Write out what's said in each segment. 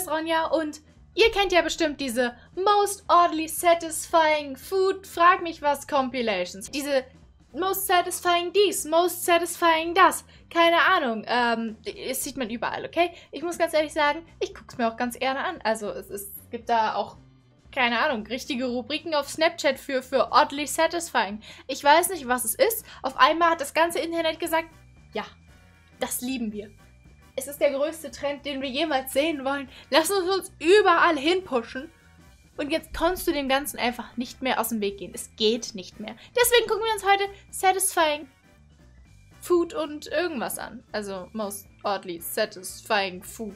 ist Ronja und ihr kennt ja bestimmt diese Most Oddly Satisfying Food Frag mich was Compilations. Diese Most Satisfying dies, Most Satisfying das. Keine Ahnung. Ähm, das sieht man überall, okay? Ich muss ganz ehrlich sagen, ich gucke es mir auch ganz gerne an. Also es, es gibt da auch keine Ahnung, richtige Rubriken auf Snapchat für, für oddly satisfying. Ich weiß nicht, was es ist. Auf einmal hat das ganze Internet gesagt, ja, das lieben wir. Es ist der größte Trend, den wir jemals sehen wollen. Lass uns uns überall hinpushen. Und jetzt kannst du dem Ganzen einfach nicht mehr aus dem Weg gehen. Es geht nicht mehr. Deswegen gucken wir uns heute Satisfying Food und irgendwas an. Also Most Oddly Satisfying Food,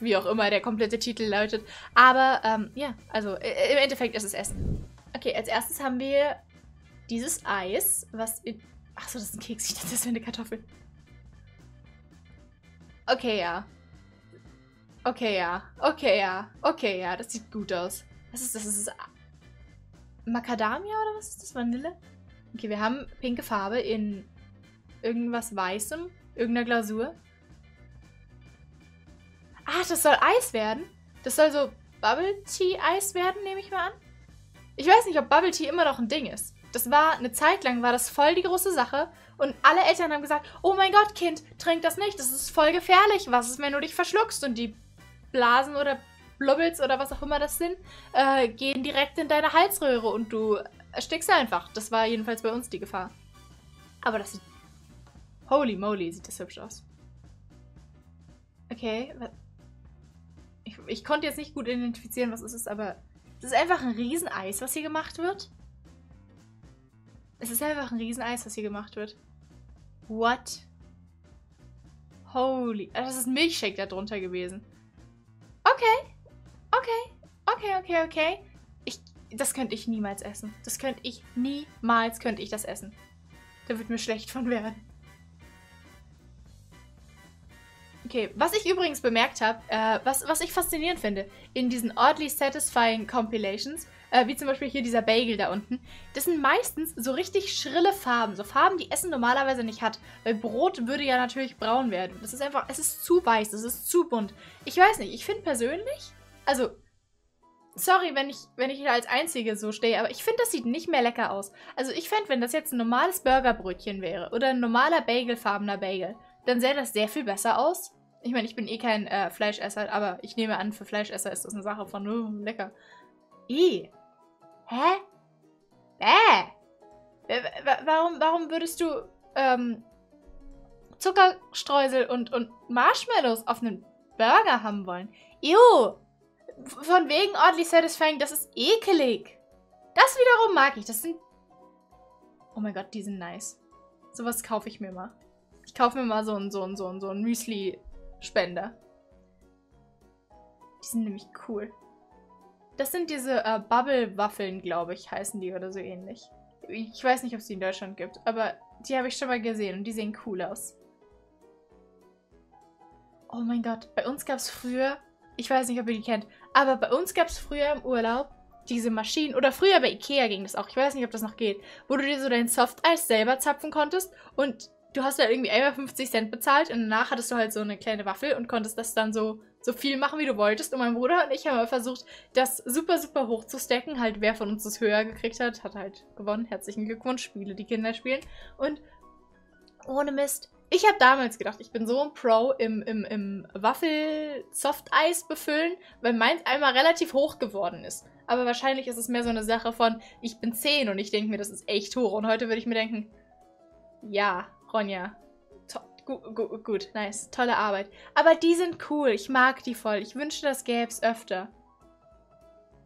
wie auch immer der komplette Titel lautet. Aber ähm, ja, also im Endeffekt ist es Essen. Okay, als erstes haben wir dieses Eis, was in... Achso, das ist ein Keks. Ich dachte, das wäre eine Kartoffel. Okay, ja. Okay, ja. Okay, ja. Okay, ja. Das sieht gut aus. Was ist das? Das ist Macadamia oder was ist das? Vanille? Okay, wir haben pinke Farbe in irgendwas Weißem. Irgendeiner Glasur. Ah, das soll Eis werden? Das soll so Bubble Tea Eis werden, nehme ich mal an. Ich weiß nicht, ob Bubble Tea immer noch ein Ding ist. Das war eine Zeit lang, war das voll die große Sache. Und alle Eltern haben gesagt, oh mein Gott, Kind, trink das nicht. Das ist voll gefährlich. Was ist, wenn du dich verschluckst? Und die Blasen oder Blubbels oder was auch immer das sind, äh, gehen direkt in deine Halsröhre und du erstickst einfach. Das war jedenfalls bei uns die Gefahr. Aber das sieht... Holy moly, sieht das hübsch aus. Okay, ich, ich konnte jetzt nicht gut identifizieren, was es ist, aber es ist einfach ein Rieseneis, was hier gemacht wird. Es ist einfach ein Rieseneis, was hier gemacht wird. What? Holy. Also das ist Milchshake da drunter gewesen. Okay. Okay. Okay, okay, okay. Ich, das könnte ich niemals essen. Das könnte ich niemals, könnte ich das essen. Da wird mir schlecht von werden. Okay, was ich übrigens bemerkt habe, äh, was, was ich faszinierend finde, in diesen oddly satisfying Compilations, äh, wie zum Beispiel hier dieser Bagel da unten, das sind meistens so richtig schrille Farben, so Farben, die Essen normalerweise nicht hat, weil Brot würde ja natürlich braun werden. Das ist einfach, es ist zu weiß, es ist zu bunt. Ich weiß nicht, ich finde persönlich, also, sorry, wenn ich, wenn ich als Einzige so stehe, aber ich finde, das sieht nicht mehr lecker aus. Also ich fände, wenn das jetzt ein normales Burgerbrötchen wäre oder ein normaler bagelfarbener Bagel, dann sähe das sehr viel besser aus. Ich meine, ich bin eh kein äh, Fleischesser, aber ich nehme an, für Fleischesser ist das eine Sache von, oh, lecker. I. Hä? Bäh. Warum, warum würdest du ähm, Zuckerstreusel und, und Marshmallows auf einen Burger haben wollen? Ew. Von wegen oddly satisfying, das ist ekelig. Das wiederum mag ich. Das sind... Oh mein Gott, die sind nice. Sowas kaufe ich mir mal. Ich kaufe mir mal so ein, so ein, so ein, so ein Müsli Spender. Die sind nämlich cool. Das sind diese äh, Bubble-Waffeln, glaube ich, heißen die oder so ähnlich. Ich weiß nicht, ob es die in Deutschland gibt, aber die habe ich schon mal gesehen und die sehen cool aus. Oh mein Gott, bei uns gab es früher, ich weiß nicht, ob ihr die kennt, aber bei uns gab es früher im Urlaub diese Maschinen, oder früher bei Ikea ging das auch, ich weiß nicht, ob das noch geht, wo du dir so dein Softeis selber zapfen konntest und du hast ja irgendwie einmal 50 Cent bezahlt und danach hattest du halt so eine kleine Waffel und konntest das dann so, so viel machen, wie du wolltest. Und mein Bruder und ich haben versucht, das super, super hoch zu stacken. Halt, wer von uns das höher gekriegt hat, hat halt gewonnen. Herzlichen Glückwunsch, Spiele, die Kinder spielen. Und ohne Mist. Ich habe damals gedacht, ich bin so ein Pro im, im, im Waffel-Softeis befüllen, weil meins einmal relativ hoch geworden ist. Aber wahrscheinlich ist es mehr so eine Sache von, ich bin 10 und ich denke mir, das ist echt hoch. Und heute würde ich mir denken, ja, Ronja. Gu gu gut, nice. Tolle Arbeit. Aber die sind cool. Ich mag die voll. Ich wünschte, das gäbe es öfter.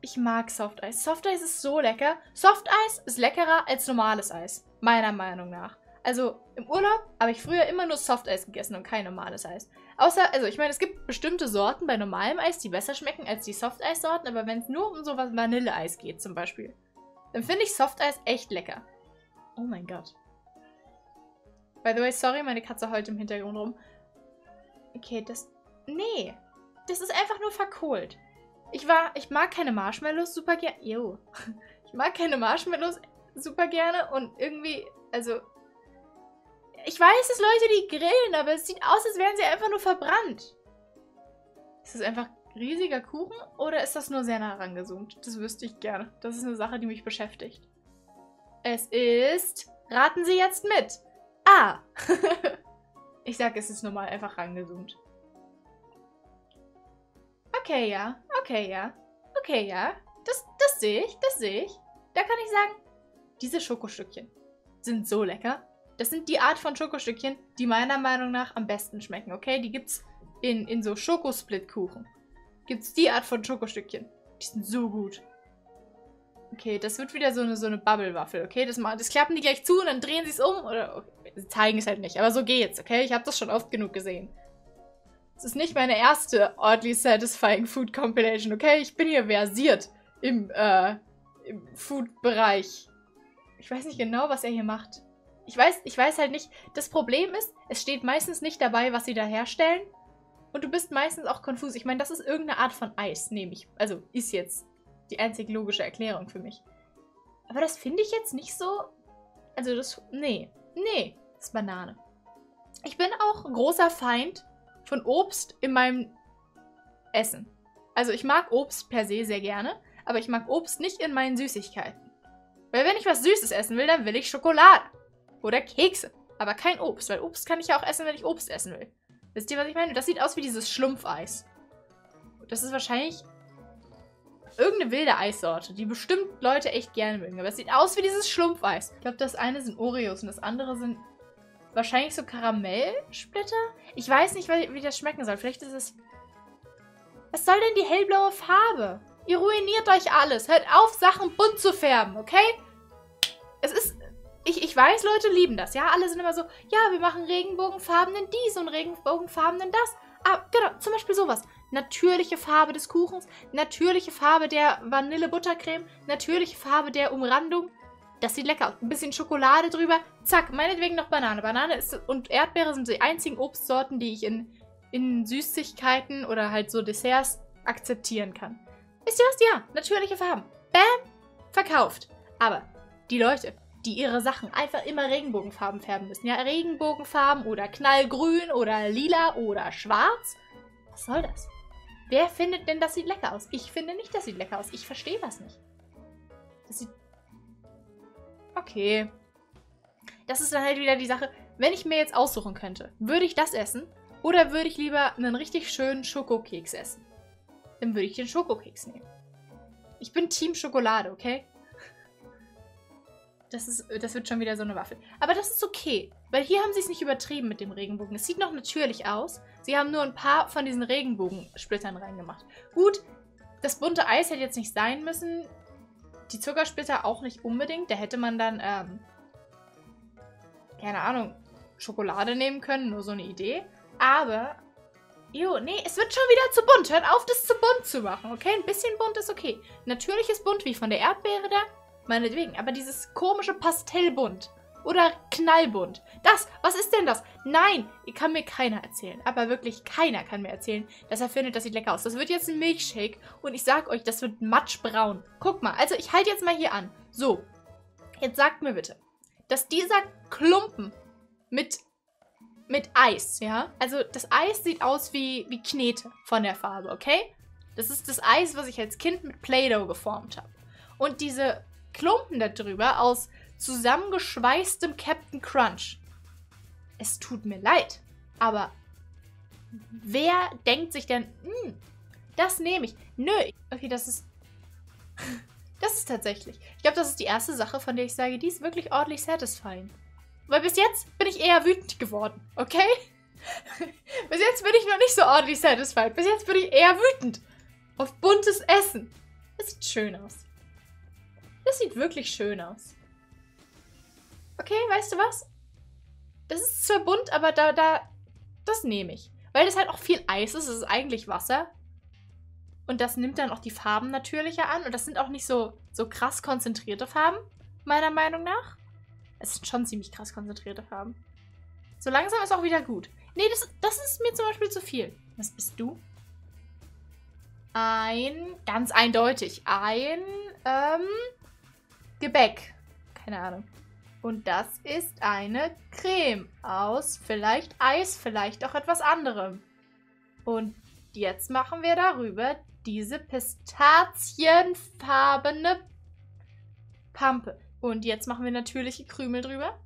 Ich mag Soft Eis. Soft Eis ist so lecker. Soft Eis ist leckerer als normales Eis. Meiner Meinung nach. Also im Urlaub habe ich früher immer nur Soft Eis gegessen und kein normales Eis. Außer, also ich meine, es gibt bestimmte Sorten bei normalem Eis, die besser schmecken als die Soft Eis Sorten, aber wenn es nur um sowas Vanilleeis geht zum Beispiel, dann finde ich Soft Eis echt lecker. Oh mein Gott. By the way, sorry, meine Katze heult im Hintergrund rum. Okay, das... Nee. Das ist einfach nur verkohlt. Ich war... Ich mag keine Marshmallows super gerne. Jo. Ich mag keine Marshmallows super gerne und irgendwie... Also... Ich weiß, dass Leute die grillen, aber es sieht aus, als wären sie einfach nur verbrannt. Ist einfach riesiger Kuchen oder ist das nur sehr nah rangezoomt? Das wüsste ich gerne. Das ist eine Sache, die mich beschäftigt. Es ist... Raten Sie jetzt mit. Ah. ich sag, es ist normal einfach rangezoomt. Okay, ja. Okay, ja. Okay, ja. Das, das sehe ich, das sehe ich. Da kann ich sagen, diese Schokostückchen sind so lecker. Das sind die Art von Schokostückchen, die meiner Meinung nach am besten schmecken, okay? Die gibt's in, in so Schokosplit-Kuchen. Gibt's die Art von Schokostückchen. Die sind so gut. Okay, das wird wieder so eine, so eine Bubble-Waffel, okay? Das, das klappen die gleich zu und dann drehen sie es um. Oder okay, sie zeigen es halt nicht, aber so geht's, okay? Ich habe das schon oft genug gesehen. Das ist nicht meine erste oddly satisfying Food Compilation, okay? Ich bin hier versiert im, äh, im Food-Bereich. Ich weiß nicht genau, was er hier macht. Ich weiß, ich weiß halt nicht. Das Problem ist, es steht meistens nicht dabei, was sie da herstellen. Und du bist meistens auch konfus. Ich meine, das ist irgendeine Art von Eis, nehme ich. Also ist jetzt die einzig logische Erklärung für mich. Aber das finde ich jetzt nicht so. Also das. Nee. Nee. Ist Banane. Ich bin auch großer Feind von Obst in meinem Essen. Also ich mag Obst per se sehr gerne, aber ich mag Obst nicht in meinen Süßigkeiten. Weil wenn ich was Süßes essen will, dann will ich Schokolade. Oder Kekse. Aber kein Obst, weil Obst kann ich ja auch essen, wenn ich Obst essen will. Wisst ihr, was ich meine? Das sieht aus wie dieses Schlumpfeis. Das ist wahrscheinlich irgendeine wilde Eissorte, die bestimmt Leute echt gerne mögen. Aber es sieht aus wie dieses Schlumpfeis. Ich glaube, das eine sind Oreos und das andere sind wahrscheinlich so Karamellsplitter. Ich weiß nicht, wie das schmecken soll. Vielleicht ist es... Was soll denn die hellblaue Farbe? Ihr ruiniert euch alles. Hört auf, Sachen bunt zu färben, okay? Es ist... Ich, ich weiß, Leute lieben das, ja? Alle sind immer so, ja, wir machen regenbogenfarbenen dies und regenbogenfarbenen das. Aber genau, zum Beispiel sowas. Natürliche Farbe des Kuchens, natürliche Farbe der Vanille-Buttercreme, natürliche Farbe der Umrandung. Das sieht lecker aus. Ein bisschen Schokolade drüber. Zack, meinetwegen noch Banane. Banane ist und Erdbeere sind die einzigen Obstsorten, die ich in, in Süßigkeiten oder halt so Desserts akzeptieren kann. Wisst ihr was? Ja, natürliche Farben. Bam, verkauft. Aber die Leute, die ihre Sachen einfach immer Regenbogenfarben färben müssen. Ja, Regenbogenfarben oder knallgrün oder lila oder schwarz. Was soll das? Wer findet denn, das sieht lecker aus? Ich finde nicht, das sieht lecker aus. Ich verstehe das nicht. Das sieht... Okay. Das ist dann halt wieder die Sache, wenn ich mir jetzt aussuchen könnte, würde ich das essen oder würde ich lieber einen richtig schönen Schokokeks essen? Dann würde ich den Schokokeks nehmen. Ich bin Team Schokolade, okay? Das, ist, das wird schon wieder so eine Waffel. Aber das ist okay, weil hier haben sie es nicht übertrieben mit dem Regenbogen. Es sieht noch natürlich aus. Sie haben nur ein paar von diesen Regenbogensplittern reingemacht. Gut, das bunte Eis hätte jetzt nicht sein müssen. Die Zuckersplitter auch nicht unbedingt. Da hätte man dann, ähm, keine Ahnung, Schokolade nehmen können. Nur so eine Idee. Aber, jo, nee, es wird schon wieder zu bunt. Hört auf, das zu bunt zu machen, okay? Ein bisschen bunt ist okay. Natürliches Bunt, wie von der Erdbeere da Meinetwegen. Aber dieses komische Pastellbunt oder Knallbunt. Das, was ist denn das? Nein, kann mir keiner erzählen. Aber wirklich keiner kann mir erzählen, dass er findet, das sieht lecker aus. Das wird jetzt ein Milchshake und ich sag euch, das wird matschbraun. Guck mal, also ich halte jetzt mal hier an. So, jetzt sagt mir bitte, dass dieser Klumpen mit, mit Eis, ja? Also das Eis sieht aus wie, wie Knete von der Farbe, okay? Das ist das Eis, was ich als Kind mit Play-Doh geformt habe. Und diese Klumpen darüber aus zusammengeschweißtem Captain Crunch. Es tut mir leid, aber wer denkt sich denn, hm, das nehme ich? Nö, okay, das ist, das ist tatsächlich. Ich glaube, das ist die erste Sache, von der ich sage, die ist wirklich ordentlich satisfying. Weil bis jetzt bin ich eher wütend geworden, okay? bis jetzt bin ich noch nicht so ordentlich satisfied. Bis jetzt bin ich eher wütend. Auf buntes Essen. Es sieht schön aus. Das sieht wirklich schön aus. Okay, weißt du was? Das ist zwar bunt, aber da, da, das nehme ich. Weil das halt auch viel Eis ist. Es ist eigentlich Wasser. Und das nimmt dann auch die Farben natürlicher an. Und das sind auch nicht so, so krass konzentrierte Farben, meiner Meinung nach. Es sind schon ziemlich krass konzentrierte Farben. So langsam ist auch wieder gut. Nee, das, das ist mir zum Beispiel zu viel. Was bist du? Ein, ganz eindeutig, ein, ähm, Gebäck. Keine Ahnung. Und das ist eine Creme aus vielleicht Eis, vielleicht auch etwas anderem. Und jetzt machen wir darüber diese pistazienfarbene Pampe. Und jetzt machen wir natürliche Krümel drüber.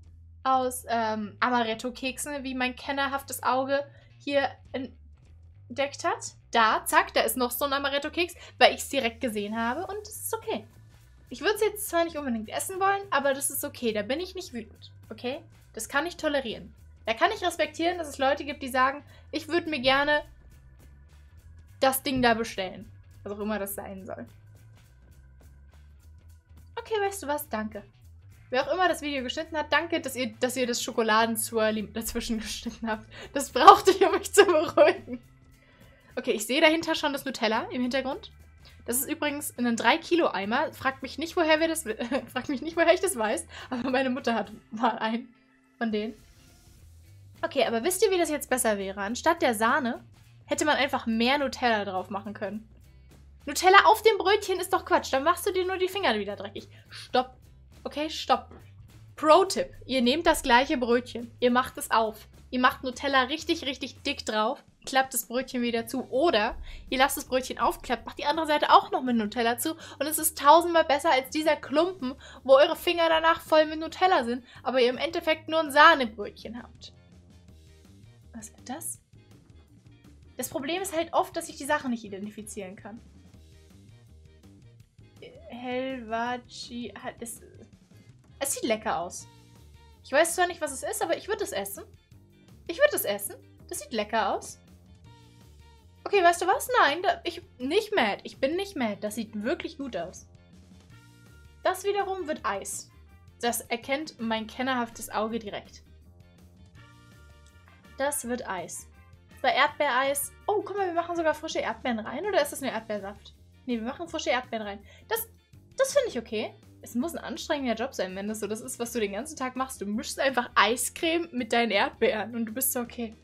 Aus ähm, Amaretto-Keksen, wie mein kennerhaftes Auge hier entdeckt hat. Da, zack, da ist noch so ein Amaretto-Keks, weil ich es direkt gesehen habe. Und es ist okay. Ich würde es jetzt zwar nicht unbedingt essen wollen, aber das ist okay. Da bin ich nicht wütend. Okay? Das kann ich tolerieren. Da kann ich respektieren, dass es Leute gibt, die sagen, ich würde mir gerne das Ding da bestellen. Was auch immer das sein soll. Okay, weißt du was? Danke. Wer auch immer das Video geschnitten hat, danke, dass ihr, dass ihr das Schokoladenswirly dazwischen geschnitten habt. Das brauchte ich, um mich zu beruhigen. Okay, ich sehe dahinter schon das Nutella im Hintergrund. Das ist übrigens in einem 3-Kilo-Eimer. Fragt mich nicht, woher wir das fragt mich nicht, woher ich das weiß, aber meine Mutter hat mal einen von denen. Okay, aber wisst ihr, wie das jetzt besser wäre? Anstatt der Sahne hätte man einfach mehr Nutella drauf machen können. Nutella auf dem Brötchen ist doch Quatsch. Dann machst du dir nur die Finger wieder dreckig. Stopp. Okay, stopp. Pro-Tipp. Ihr nehmt das gleiche Brötchen. Ihr macht es auf. Ihr macht Nutella richtig, richtig dick drauf. Klappt das Brötchen wieder zu. Oder ihr lasst das Brötchen aufklappt, macht die andere Seite auch noch mit Nutella zu. Und es ist tausendmal besser als dieser Klumpen, wo eure Finger danach voll mit Nutella sind, aber ihr im Endeffekt nur ein Sahnebrötchen habt. Was wird das? Das Problem ist halt oft, dass ich die Sachen nicht identifizieren kann. Helvaci. Es, es sieht lecker aus. Ich weiß zwar nicht, was es ist, aber ich würde es essen. Ich würde es essen. Das sieht lecker aus. Okay, weißt du was? Nein, da, ich nicht mad. Ich bin nicht mad. Das sieht wirklich gut aus. Das wiederum wird Eis. Das erkennt mein kennerhaftes Auge direkt. Das wird Eis. War Erdbeereis. Oh, guck mal, wir machen sogar frische Erdbeeren rein. Oder ist das nur Erdbeersaft? Ne, wir machen frische Erdbeeren rein. Das, das finde ich okay. Es muss ein anstrengender Job sein, wenn das so das ist, was du den ganzen Tag machst. Du mischst einfach Eiscreme mit deinen Erdbeeren und du bist so, okay,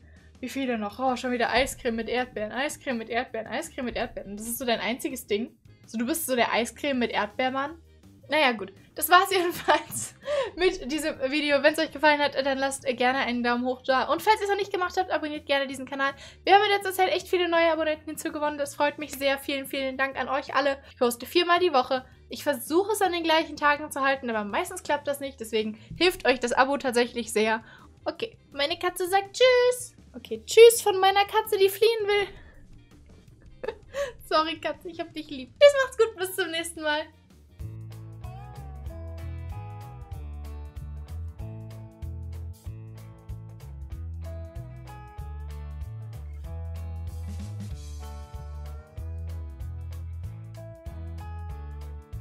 wie viele noch? Oh, schon wieder Eiscreme mit Erdbeeren, Eiscreme mit Erdbeeren, Eiscreme mit Erdbeeren. Das ist so dein einziges Ding. So, du bist so der Eiscreme mit Erdbeermann. Naja, gut. Das war's jedenfalls mit diesem Video. Wenn es euch gefallen hat, dann lasst gerne einen Daumen hoch da. Und falls ihr es noch nicht gemacht habt, abonniert gerne diesen Kanal. Wir haben in letzter Zeit echt viele neue Abonnenten hinzugewonnen. Das freut mich sehr. Vielen, vielen Dank an euch alle. Ich poste viermal die Woche. Ich versuche es an den gleichen Tagen zu halten, aber meistens klappt das nicht. Deswegen hilft euch das Abo tatsächlich sehr. Okay, meine Katze sagt Tschüss. Okay, Tschüss von meiner Katze, die fliehen will. Sorry, Katze, ich hab dich lieb. Tschüss, macht's gut, bis zum nächsten Mal.